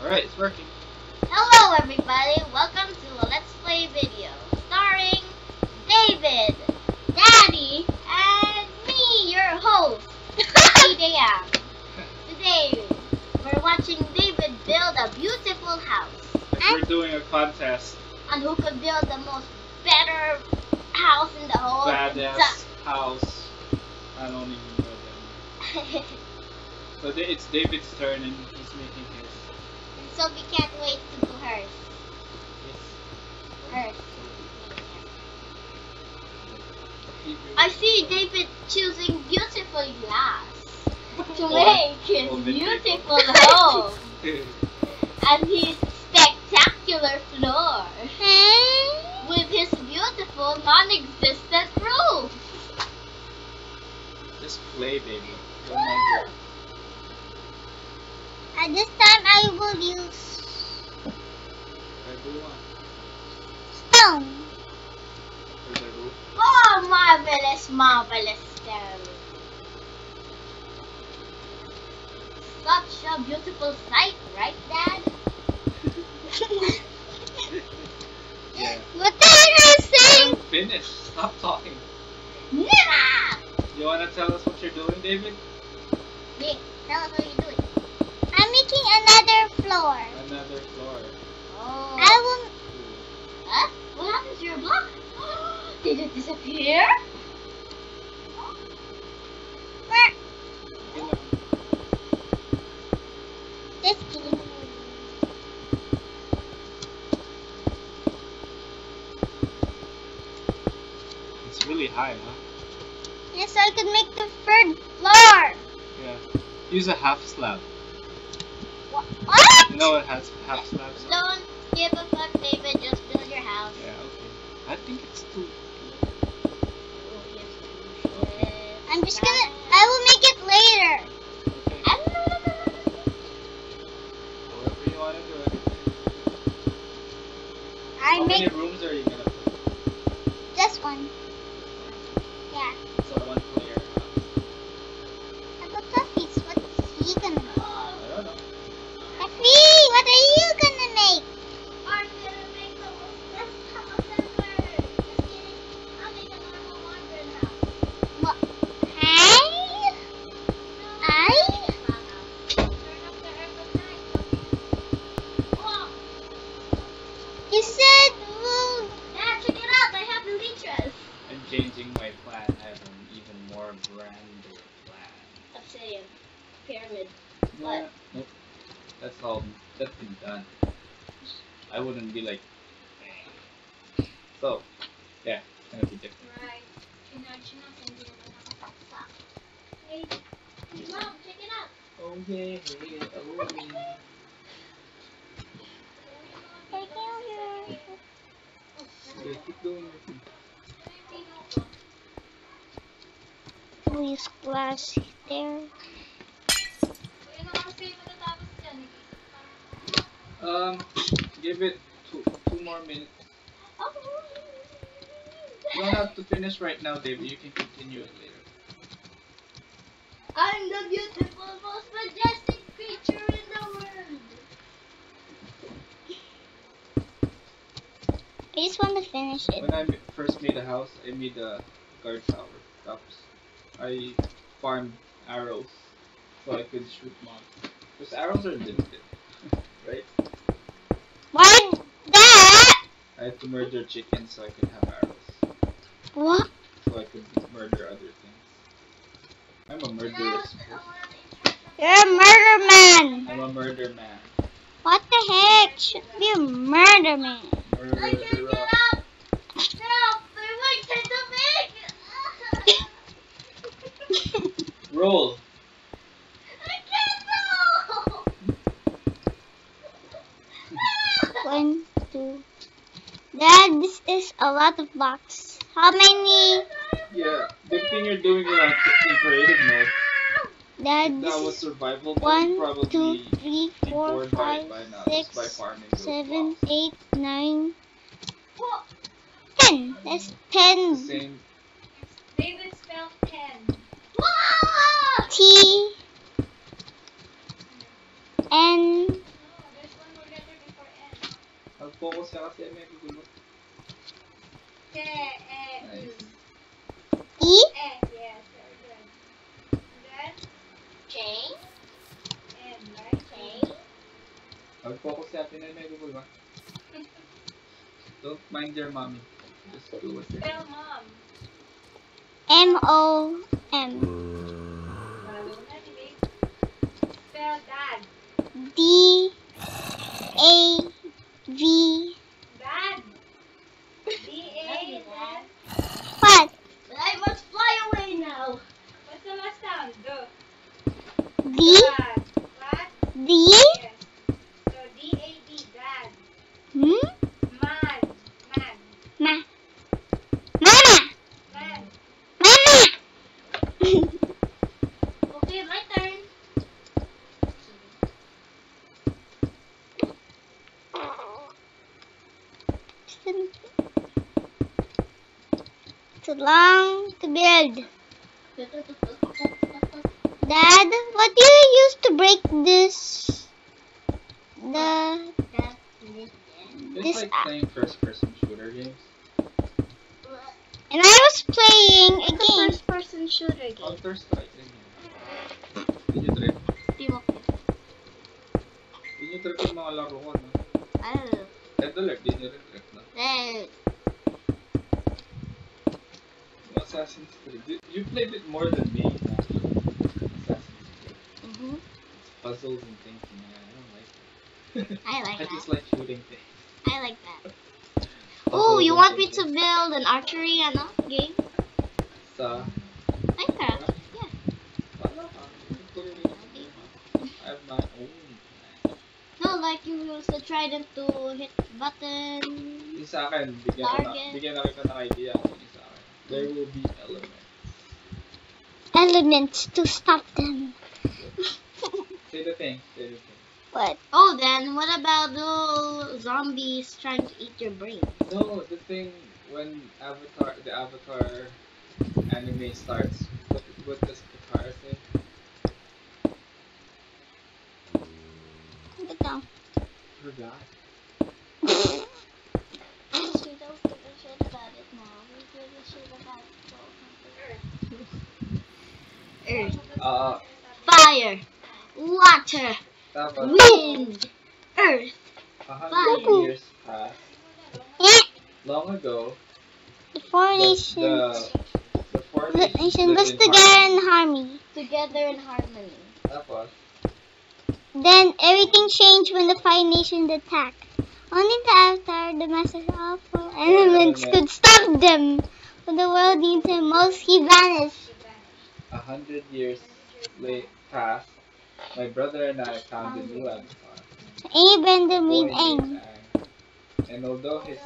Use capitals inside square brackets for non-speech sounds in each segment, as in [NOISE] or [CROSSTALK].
Alright, it's working. Hello everybody, welcome to a Let's Play video starring David, Daddy, and me, your host, [LAUGHS] Dayam. Today, we're watching David build a beautiful house. And we're doing a contest. On who could build the most better house in the whole Badass house. I don't even know them. [LAUGHS] So it's David's turn and he's making his. So we can't wait to do hers. his Hers. I see David choosing beautiful glass to make his beautiful home [LAUGHS] and his spectacular floor with his beautiful non-existent roof. Just play, baby. Don't mind her. And this I will use Everyone. stone. For the roof. Oh, marvelous, marvelous stone. Such a beautiful sight, right, Dad? [LAUGHS] Yeah. What the heck are you saying? I'm finished. Stop talking. Nina! You wanna tell us what you're doing, David? Yeah, tell us what you're doing. Making another floor. Another floor. Oh. I will. Huh? What happened to your block? [GASPS] Did it disappear? Where? You know, Just kidding. It's really high, huh? Yes, I could make the third floor. Yeah. Use a half slab. What? know what has half slabs? Don't give a fuck, David. Just build your house. Yeah, okay. I think it's too. I'm just gonna. I will make it later. Okay. However you wanna do it. I How make many rooms are you gonna put? just one. Yeah. So one player. I got Tuffy's. What's he gonna make? I don't know. Tuffy, what are you gonna make? I'm gonna make the best house ever. Just kidding. I'll make a normal modern house. What? Hey? I? You said, well, Dad, check it out. I have elytras. I'm changing my plan. I have an even more grander plan. Obsidian. Pyramid. Yeah. Nope. That's all. That's been done. I wouldn't be like. So, yeah, it's gonna be different. Right. Hey, Mom, check it out. Oh yeah, oh yeah. [LAUGHS] Yeah, keep thing. We use glass there. Um, give it two, two more minutes. You don't have to finish right now, David. You can continue it later. I'm the beautiful, most majestic creature in the world. I just want to finish it. When I first made a house, I made a guard tower. Tapos, I farmed arrows so I could shoot mobs. Because arrows are limited, right? What? that? I had to murder chickens so I could have arrows. What? So I could murder other things. I'm a murderous person. You're a murder man. I'm a murder man. What the heck? Should be a murder man. Murderer. Help! My wings are too big! Roll. I can't roll! One, two. Dad, this is a lot of blocks. How many? Yeah, good thing you're doing it on in creative mode. Dad, If this that was is survival mode, one, probably two, three, four, by, five, by now six, just by farming those seven, eight, nine, ten. That's ten. The same. David spelled 10. Mag-focus ka kasi may gugulo. K, E, yes, very good. And then, J? N, right? J? Mag-focus ka, Pinay, may. Don't mind your mommy. Just do what you're Spell doing. mom. M-O-M. Lalo na, di ba? Spell dad. D-A-V. Dad. D-A, dad. What? I must fly away now. What's the last sound? Do. D? Dad. What? D? Yes. So, D-A-D, dad. Hmm? Man. Man. Ma. Mama! Man. Mama! Okay, my turn. Too long to build. Dad, what do you use to break this? The It's This- like playing first-person shooter games. and I was playing a game. First person shooter oh, Counter-Strike. ganyan. Did you trip? Team Did you trip yung mga laro ko, no? Oh, Red Alert, di nyo rin no? Assassin's Creed. You, played it more than me. Assassin's Creed. Mhm. Puzzles and things, man. I don't like it. I like [LAUGHS] I that. just like shooting things. I like that. Oh, you want me to build an archery ano game? Sa... Minecraft. Yeah. You can put it in your game, huh? I have my own. No, like you use the trident to hit button. Yung sa akin, bigyan, ko na, bigyan na kita ng idea kung yung sa akin. There will be elements. Elements to stop them. Say the thing, say the thing. What? Oh, then what about the zombies trying to eat your brain? No, the thing when Avatar, the Avatar anime starts, what, what does Katara say? Down. Forgot. Actually, don't give a shit about it now. We give a shit about it. Earth, Uh, fire, water, wind, earth. a Fire. years passed. Eh, Long ago, The four the, nations. the, the four The nations nation lived together in harmony. Together in harmony. Tapos, Then everything changed when the five nations attacked. Only the Avatar, the Master of all elements, could stop them. When the world needs him most, he vanished. a hundred years late passed. My brother and I found a new Avatar. Made named Aang. And although his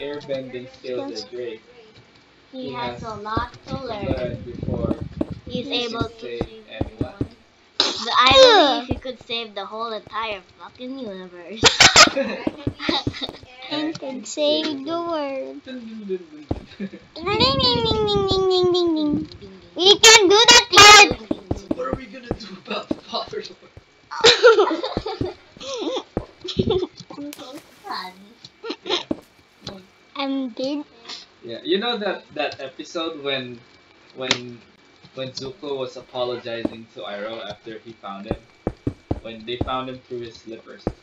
airbending skills are great, He He has has a lot to learn. before He's he able to I believe he could save the whole entire fucking universe. And could save the world. Ding ding ding ding ding ding ding ding. We can do that part. What are we gonna do about the father? [LAUGHS] I'm dead. Yeah, you know that that episode when when when Zuko was apologizing to Iroh after he found him, when they found him through his slippers. [LAUGHS]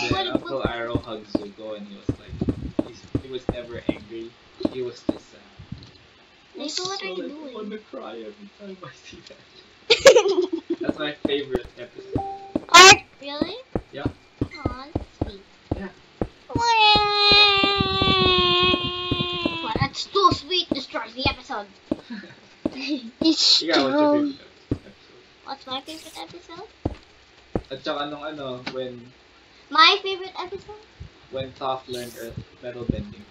And then Uncle Iroh hugged Zuko and he was like, he's, he was never angry. He was just sad. Nico, what are you like, I want to cry every time I see that. [LAUGHS] That's my favorite episode. Art. Really? Yeah. Aw, that's sweet. Yeah. Well, that's too sweet. Destroys the episode. [LAUGHS] it's Ikaw, what's your favorite episode? What's my favorite episode? At saka nung ano, when My favorite episode? when Toph learned earth metal bending.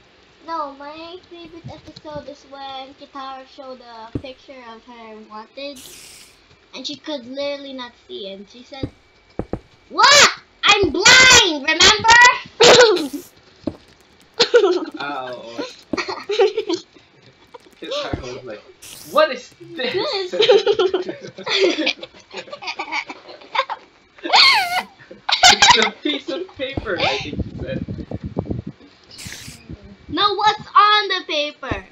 No, my favorite episode is when Katara showed a picture of her wanted, and she could literally not see, and she said, "What? I'm blind. Remember?" [LAUGHS] Oo. Katara was like, what is this? it's of paper, I think he said. No, what's on the paper?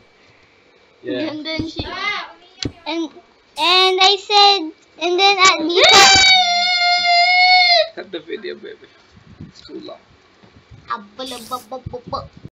Yeah. And then she Ah, and and I said and then at Nita Cut the video, baby. It's too long.